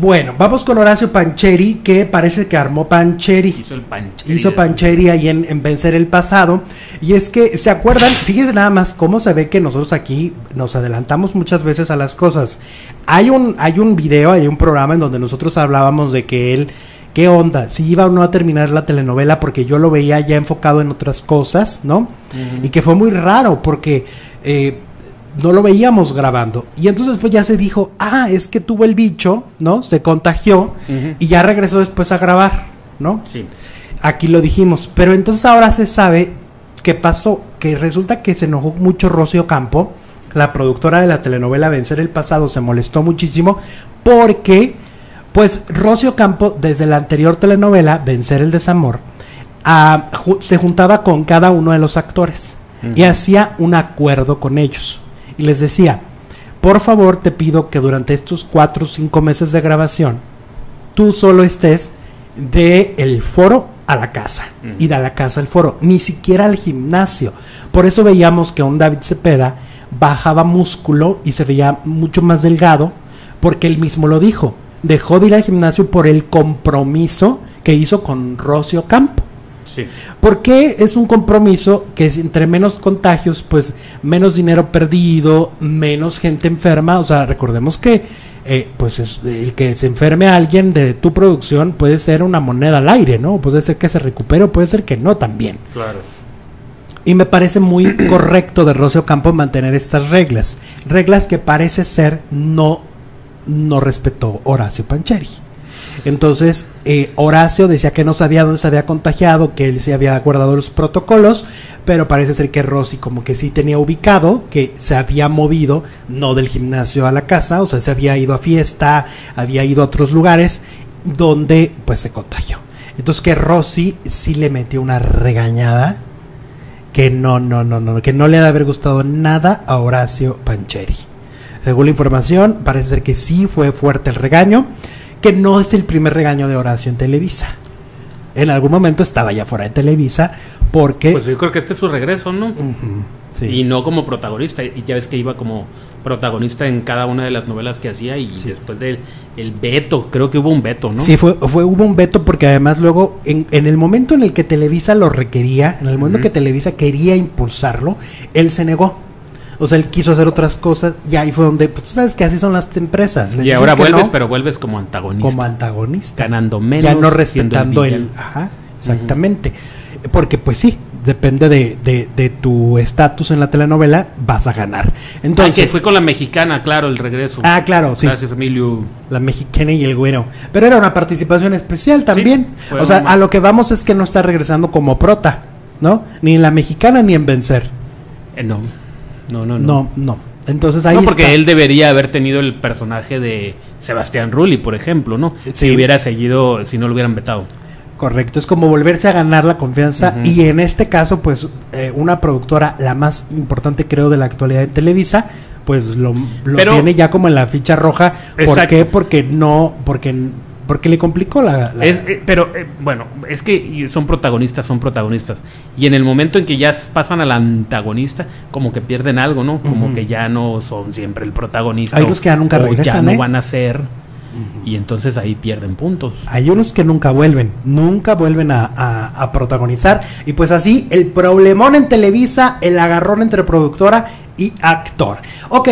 Bueno, vamos con Horacio Pancheri, que parece que armó Pancheri. Hizo el Pancheri. Hizo Pancheri ahí en, en, Vencer el Pasado. Y es que, ¿se acuerdan? Fíjense nada más cómo se ve que nosotros aquí nos adelantamos muchas veces a las cosas. Hay un, hay un video, hay un programa en donde nosotros hablábamos de que él, ¿qué onda? Si iba o no a terminar la telenovela, porque yo lo veía ya enfocado en otras cosas, ¿no? Y que fue muy raro, porque... Eh, no lo veíamos grabando. Y entonces después ya se dijo, ah, es que tuvo el bicho, ¿no? Se contagió y ya regresó después a grabar, ¿no? Sí. Aquí lo dijimos. Pero entonces ahora se sabe qué pasó. Que resulta que se enojó mucho Rocío Campo, la productora de la telenovela Vencer el Pasado, se molestó muchísimo porque, pues, Rocío Campo, desde la anterior telenovela, Vencer el Desamor, ah, se juntaba con cada uno de los actores y hacía un acuerdo con ellos y les decía, por favor te pido que durante estos cuatro o cinco meses de grabación, tú solo estés de el foro a la casa y de la casa al foro, ni siquiera al gimnasio. Por eso veíamos que un David Cepeda bajaba músculo y se veía mucho más delgado, porque él mismo lo dijo. Dejó de ir al gimnasio por el compromiso que hizo con Rocio Campo. Sí. Porque es un compromiso que es entre menos contagios, pues menos dinero perdido, menos gente enferma. O sea, recordemos que eh, pues es, el que se enferme a alguien de tu producción puede ser una moneda al aire, ¿no? Puede ser que se recupere o puede ser que no también. Claro. Y me parece muy correcto de Rocio Campo mantener estas reglas. Reglas que parece ser no, no respetó Horacio Pancheri. Entonces, eh, Horacio decía que no sabía dónde se había contagiado, que él se había guardado los protocolos, pero parece ser que Rosy como que sí tenía ubicado, que se había movido, no del gimnasio a la casa, o sea, se había ido a fiesta, había ido a otros lugares donde pues se contagió. Entonces que Rosy sí le metió una regañada que no, no, no, no, que no le ha de haber gustado nada a Horacio Pancheri. Según la información, parece ser que sí fue fuerte el regaño que no es el primer regaño de Horacio en Televisa. En algún momento estaba ya fuera de Televisa porque... Pues yo creo que este es su regreso, ¿no? sí. Y no como protagonista. Y ya ves que iba como protagonista en cada una de las novelas que hacía y después del el veto, creo que hubo un veto, ¿no? Sí, fue, fue hubo un veto porque además luego en, en el momento en el que Televisa lo requería, en el momento que Televisa quería impulsarlo, él se negó. O sea, él quiso hacer otras cosas y ahí fue donde, pues tú sabes que así son las empresas. y ahora vuelves, pero vuelves como antagonista. Como antagonista. Ganando menos. Ya no respetando el... Ajá, exactamente. Porque pues sí, depende de, de, de tu estatus en la telenovela, vas a ganar. Entonces, ah, que fue con la mexicana, claro, el regreso. Ah, claro, sí. Gracias, Emilio. La mexicana y el güero. Pero era una participación especial también. Sí, o sea, a lo que vamos es que no está regresando como prota, ¿no? Ni en la mexicana ni en vencer. Eh, no. No, no, no. No, no. Entonces ahí No, porque está. él debería haber tenido el personaje de Sebastián Rulli, por ejemplo, ¿no? Sí. Si hubiera seguido, si no lo hubieran vetado. Correcto, es como volverse a ganar la confianza uh -huh. y en este caso, pues eh, una productora, la más importante creo de la actualidad de Televisa, pues lo, lo Pero, tiene ya como en la ficha roja. ¿Por exacto. qué? Porque no, porque porque le complicó la... la... Es, eh, pero eh, bueno, es que son protagonistas, son protagonistas. Y en el momento en que ya pasan al antagonista, como que pierden algo, ¿no? Como uh -huh. que ya no son siempre el protagonista. Hay unos que ya nunca regresan, ya ¿eh? no van a ser. Uh -huh. Y entonces ahí pierden puntos. Hay unos que nunca vuelven, nunca vuelven a, a, a protagonizar. Y pues así, el problemón en Televisa, el agarrón entre productora y actor. Ok,